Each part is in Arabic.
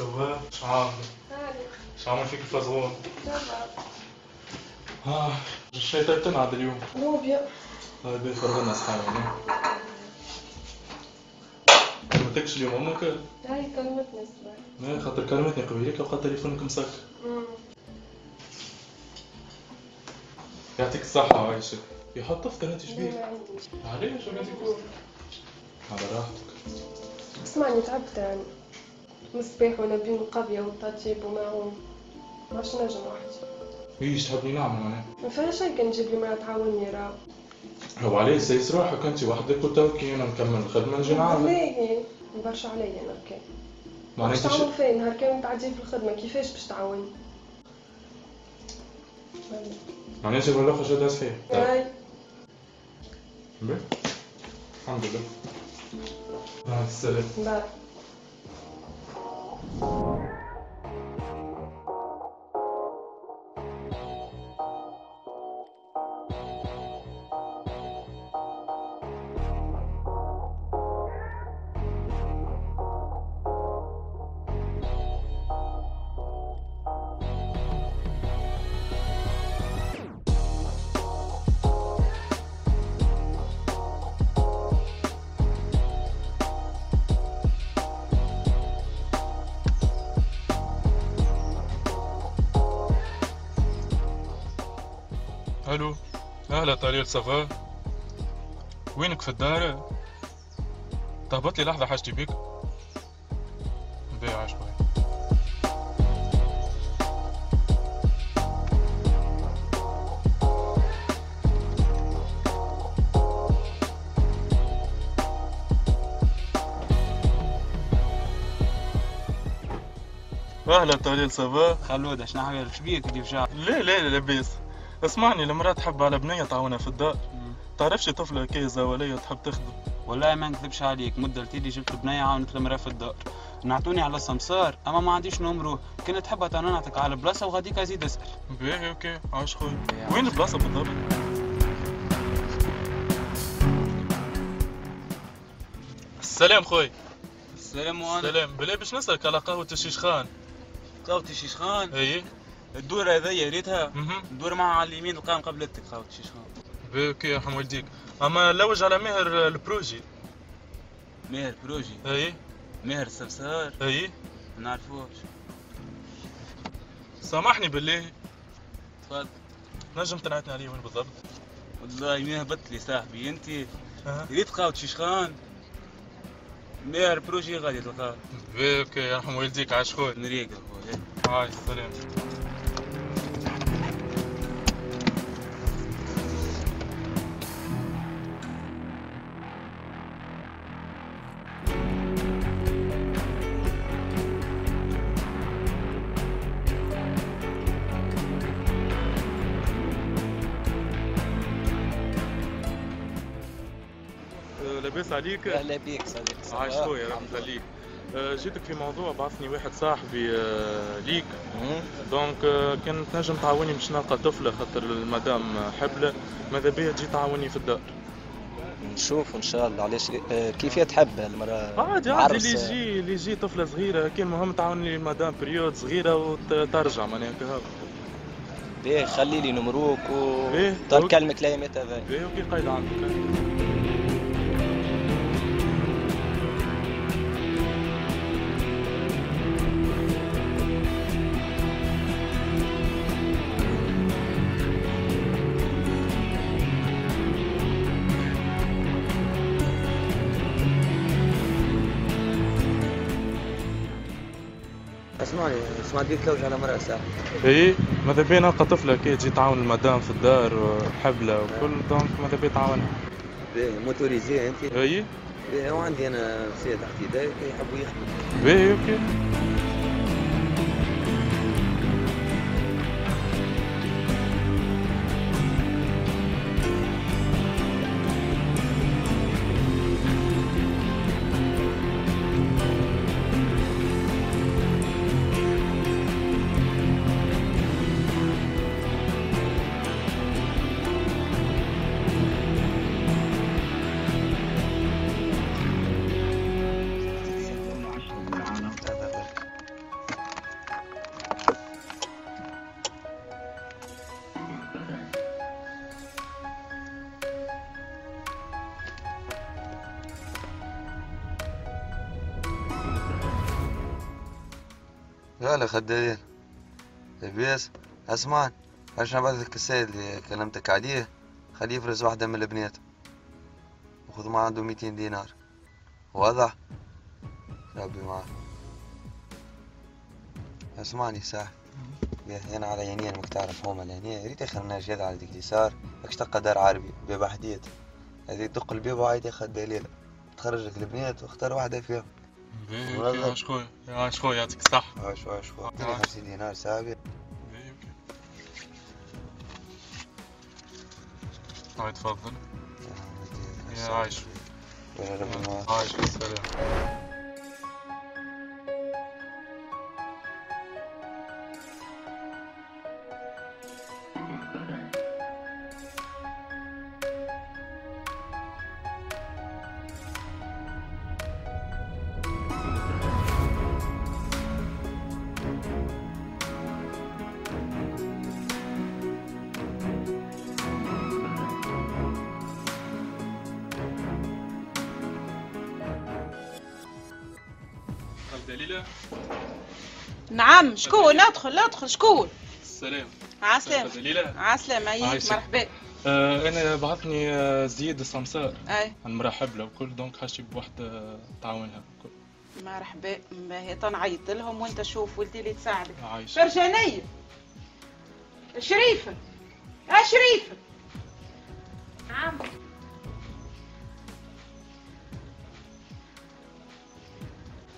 عليكم أهلا بيك سوا شو عامل؟ شو عامل فيك الفزغون؟ ها الشاي طيب تنعد اليوم. لوبيا طيب إيه فرغنا اصحابي ما تكش اليوم أمك؟ هاي كلمتني الصباح ما خاطر كلمتني قبيلك وقت تليفونك مسكر يعطيك الصحة عايشة يحط افطر انت شبيك ما عنديش علاش شو قاعد يقول؟ على راحتك. اسمعني تعبت يعني. مصباح ونبي قبية وطاطيب وماعون ماش نجم وحدي إيش تحبني نعمل معناها ما فيها شي كان نجيب لي مرا تعاوني راه هو عليه سيس روحك أنت وحدك وتوكي أنا نكمل الخدمة نجي نعمل ليه برشا عليا أنا كان معناها ش- فين؟ نهار كامل تعدي في الخدمة كيفاش باش تعاوني معناها انت ولا خرج داز فيه هاي بيه. الحمد لله. مع السلامة. باي Thank you. أهلا طليل صفا وينك في الدار؟ تهبط لي لحظة حاجتي بيك. بيع شوي أهلا طليل صفا خلودة شنو حاجة شبيك دي فجاع لا لا لا لاباس اسمعني المرأة تحب على بنية تعاونها في الدار. تعرفش طفلة كي زوالية تحب تخدم؟ والله ما نكذبش عليك مدة لتيلي جبت بنية عاونت المرأة في الدار. نعتوني على السمسار أما ما عنديش numéro كنت تحب نعطيك على البلاصة وغاديك أزيد أسأل. باهي OK عاش خويا. وين البلاصة بالضبط؟ السلام خويا. السلام وأنا. السلام. بلا باش نسألك على قهوة الشيشخان قهوة شيشخان اي الدورة هذيا ريتها. معها على اليمين القائم قبلتك قهوة شيشخان باهي OK يرحم والديك أما لوج على ماهر البروجي. ماهر بروجي؟ أي. ماهر السمسار أي. ما نعرفوش سامحني بالله. تفضل. نجم تنعتني عليه وين بالضبط؟ والله ما هبط لي صاحبي أنت. ريت قهوة شيشخان ماهر بروجي غادي تلقاه. OK يرحم والديك عاش خويا. نريق خويا عايش سلام. لاباس عليك؟ أهلا بيك صديقي عايش خويا راه مخليك أه، جيتك في موضوع بعثني واحد صاحبي أه، ليك. donc أه، كان تنجم تعاوني باش نلقى طفلة خاطر المدام حبلة. ماذا بيا تجي تعاوني في الدار؟ نشوف إن شاء الله. علاش؟ آه، كيف تحب المرأة؟ عادي عادي اللي يجي اللي يجي طفلة صغيرة. كان مهم تعاوني المدام période صغيرة وترجع معناها هكا باهي خلي لي نمروك. و كلمك الايامات هذا باهي OK قايد عندك. اسمعني اسمع ديك لوج على مرأة ساعة اي ماذا بيا نلقى طفله كي تجي تعاون المدام في الدار حبله وكل donc ماذا بيا تعاونها باهي motorisé انت اي باهي وعندي أنا سيد تحت يدي يحبوا يخدموا باهي OK. يلا خدامين لبيس اسمان عشان بعثك السيد اللي كلمتك عليه؟ خليه يفرز واحدة من البنات وخذ ما عنده ميتين دينار. واضح؟ ربي معك. أسمعني صح يا أنا على يمين مك تعرف هما لهنا. ريت اخر جاد على ديك اليسار. باش تلقى دار عربي باب حديد هذه تدق الباب وعايد ياخذ دليل تخرج لك البنات واختار واحدة فيهم. يا شخويا يا شخويا يعطيك الصحة عاش آه. اعطيني 50 دينار سابق هاي تفضل يا عايش يا عايش بالسلامة نعم شكون؟ ادخل ادخل شكون؟ السلام. عسلامة. دليلة عسلامة. مرحبا. آه أنا بعثني آه، زياد السمسار. أي. مرحب له وكل دونك حاجتي بوحدة تعاونها وكل مرحبا. باهي تنعيط لهم وانت شوف ولدي اللي تساعدك. عايش فرجانية شريفة آه شريفة نعم.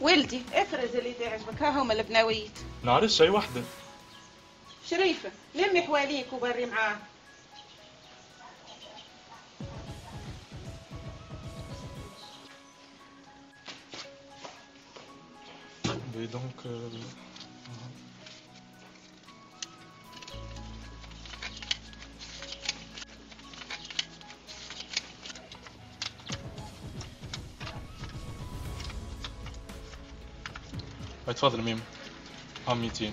ولدي افرز اللي تعجبك ها هما البناويت نعرف شي وحدة. شريفة لمي حواليك وبري معاه Et donc euh, تفضل ميم. هم 200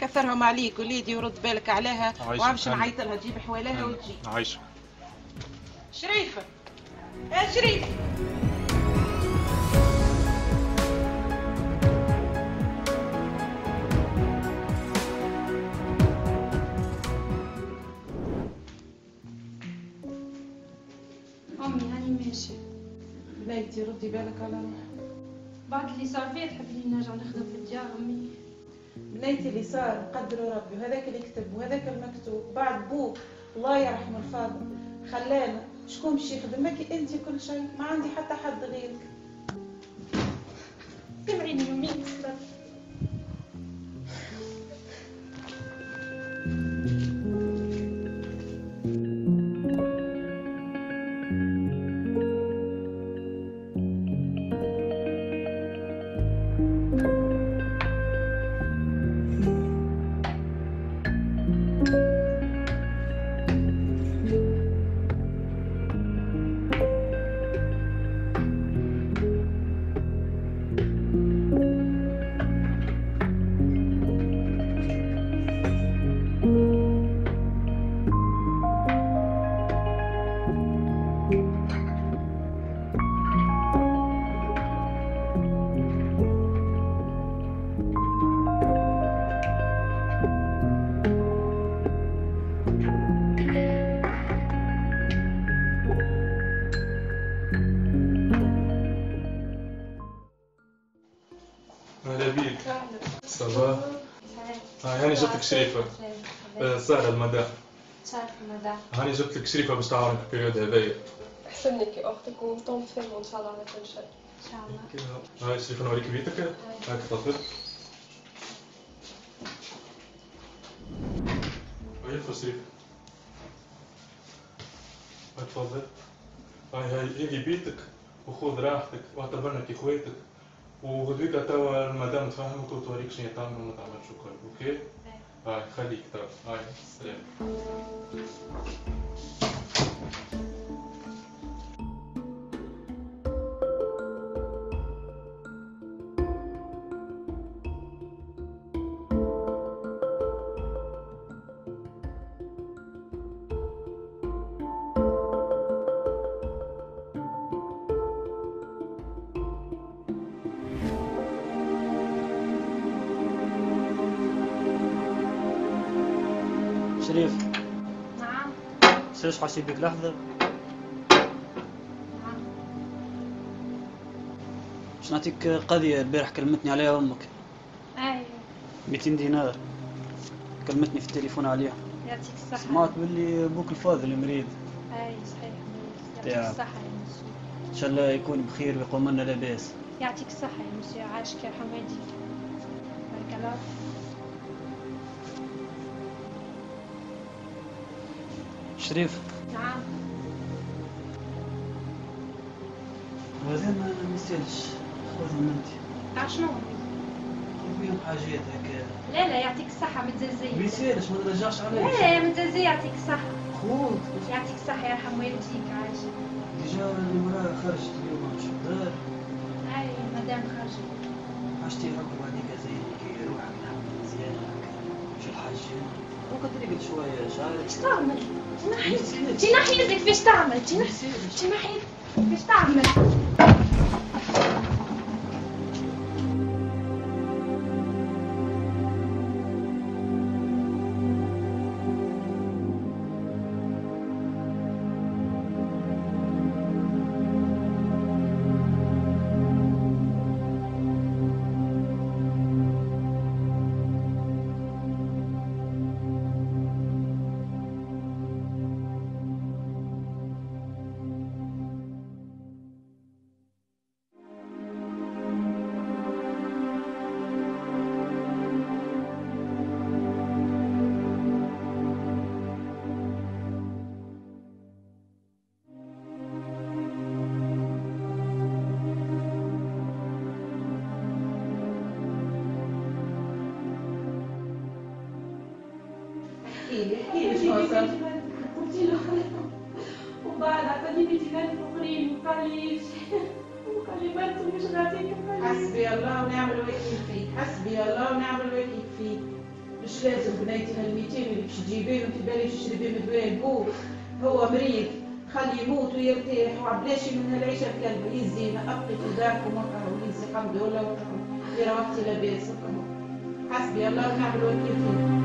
كثرهم عليك وليدي ورد بالك عليها. وامشي. نعيط لها تجيب حواليها وتجي. عايشة. شريفة. آه شريفة. أمي هاني ماشي. بنيتي ردي بالك على روحك. بعد اللي صار فيا تحبني نرجع نخدم في الديار أمي بنيتي اللي صار قدروا ربي وهذاك اللي كتب وهذاك المكتوب. بعد بوك الله يرحمه الفاضل خلانا شكون باش يخدم؟ ماكي أنت كل شيء ما عندي حتى حد غيرك. سمعيني يومين صباح هاي هاني جبت لك شريفة. آه، سهلة المدام صار في المدى. هاني جبت لك شريفة باش تعاونك في ال période هذايا. أحسن لك يا أختك وطون فيهم ان شاء الله على كل شيء. إن شاء الله. هاي شريفة نوريك بيتك. هاك تفضل. هاي شريفة؟ هاي تفضل. هاي هاي هي بيتك وخذ راحتك واعتبرنا كاخواتك وغدويك توا المدام تفهمك وتوريك شنو تعمل وما تعملش وكل أوكي؟ هاي خليك توا هاي سلام. سيرش حسيبك لحظة. باش نعطيك قضية البارح كلمتني عليها أمك؟ أي. 200 دينار. كلمتني في التليفون عليها. يعطيك الصحة. سمعت باللي بوك الفاضل مريض. أي صحيح. يعطيك. الصحة يا مسيو. إن شاء الله يكون بخير ويقوم لنا لاباس. يعطيك الصحة يا مسيو. عاشك يرحم والديك. بارك الله شريف. نعم. هذا ما يستاهلش خذهم أنت. تاع شنو خذ بيهم حاجات هكا لا لا يعطيك الصحة متزازية ما يسالش ما ترجعش لا عليك لا متزازية يعطيك الصحة. خذ. يعطيك الصحة يرحم والديك عايشة ديجا المرأة خرجت اليوم مش الدار اي مدام خرجت. حاجتي هكا بعديك زي كي روحك نعمل مزيانة هكا شوية شعرك تعمل؟ تنحي تنحي فيش تعمل تنحي تنحي فيش تعمل حسبي الله ونعم الوكيل فيك حسبي الله ونعم الوكيل فيك مش لازم ال 200 اللي باش تجيبيه وانت بالي تشربي من دواء البوك هو مريض. خليه يموت ويرتاح. وعبلاشي من هالعيشه الكلبه يزينا أبقي في داركم وقعوا يزي الحمد لله وقعوا غير وقتي لاباس. حسبي الله ونعم الوكيل فيك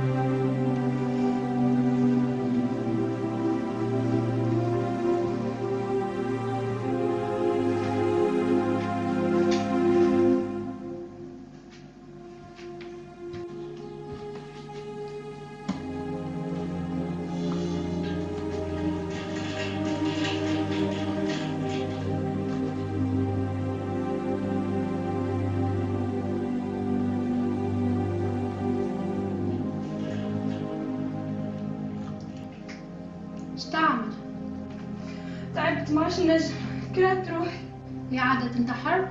تعبت ما عادش نجم. كرهت روحي. يا عادة تنتحر؟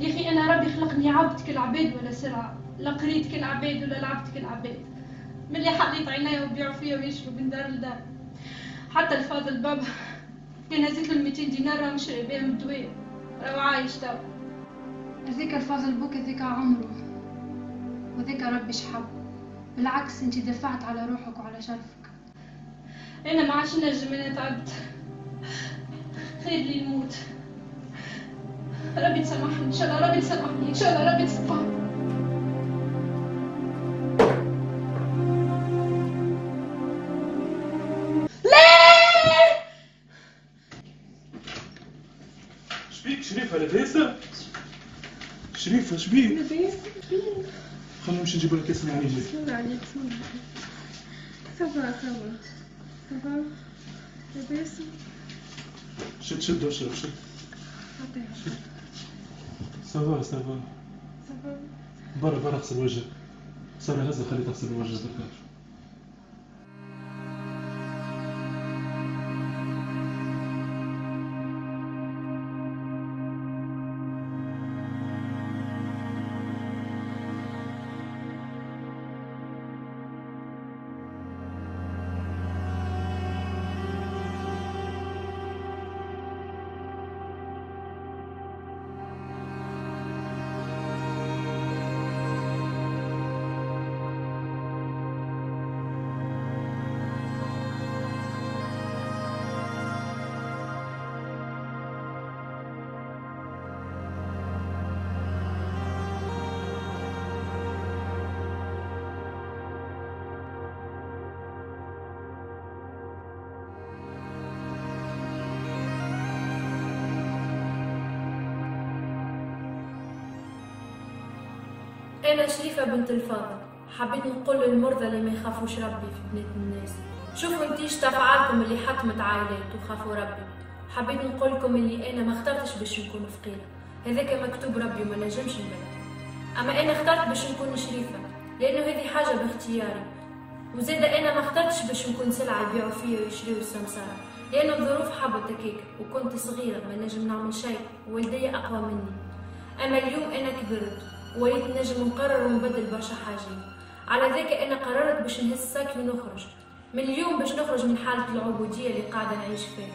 يا أخي أنا ربي خلقني عبد كالعباد ولا سرعه لا قريت كالعباد ولا لعبت كالعباد ملي حليت عينيا وبيعوا فيا ويشروا من دار لدار. حتى الفاضل بابا كان هزيت له 200 دينار راه مشري بيهم الدواء راه عايش تو. هذيك الفاضل بوك هذيك عمره. وذيك ربي شحب. بالعكس أنت دفعت على روحك وعلى شرفك. أنا ما عادش نجم أنا تعبت خير لي نموت. ربي تسامحني إن شاء الله ربي تسامحني إن شاء الله ربي تسامحني. شبيك شريفة لاباسة؟ شريفة شبيك؟ خلينا نمشي نجيب لك كاس من عيني شكرا عليك صبا صبا صبا لاباس شد شد واشرب شد ça va ça va برا برا اغسل وجهك سارة هزة خلي تغسل وجهك أنا شريفة بنت الفاضل حبيت نقول للمرضى اللي ما يخافوش ربي في بنات الناس. شوفوا انتيش تفعالكم اللي حطمت عائلات وخافوا ربي. حبيت نقول لكم اللي أنا ما اخترتش باش نكون فقيرة هذاك مكتوب ربي وما نجمش نبدل. أما أنا اخترت باش نكون شريفة لأنه هذه حاجة باختياري. وزيدا أنا ما اخترتش باش نكون سلعة يبيعوا فيا ويشريوا السمسارة لأن الظروف حبت هكاك وكنت صغيرة ما نجم نعمل شيء. ووالدي أقوى مني. أما اليوم أنا كبرت وليت نجم نقرر ونبدل برشا حاجات. على ذاك أنا قررت باش نهز ساكي ونخرج. من اليوم باش نخرج من حالة العبودية اللي قاعدة نعيش فيها.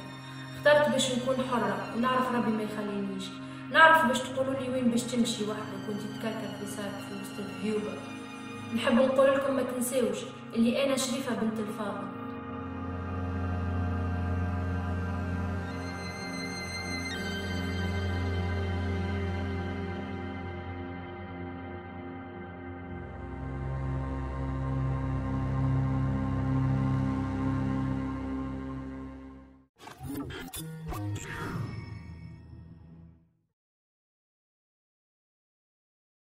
اخترت باش نكون حرة ونعرف ربي ما يخلينيش. نعرف باش تقولوا لي وين باش تمشي وحدك وانت تكركر في ساك في وسط الهيوبة. نحب نقول لكم ما تنساوش اللي أنا شريفة بنت الفاضل.